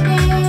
baby.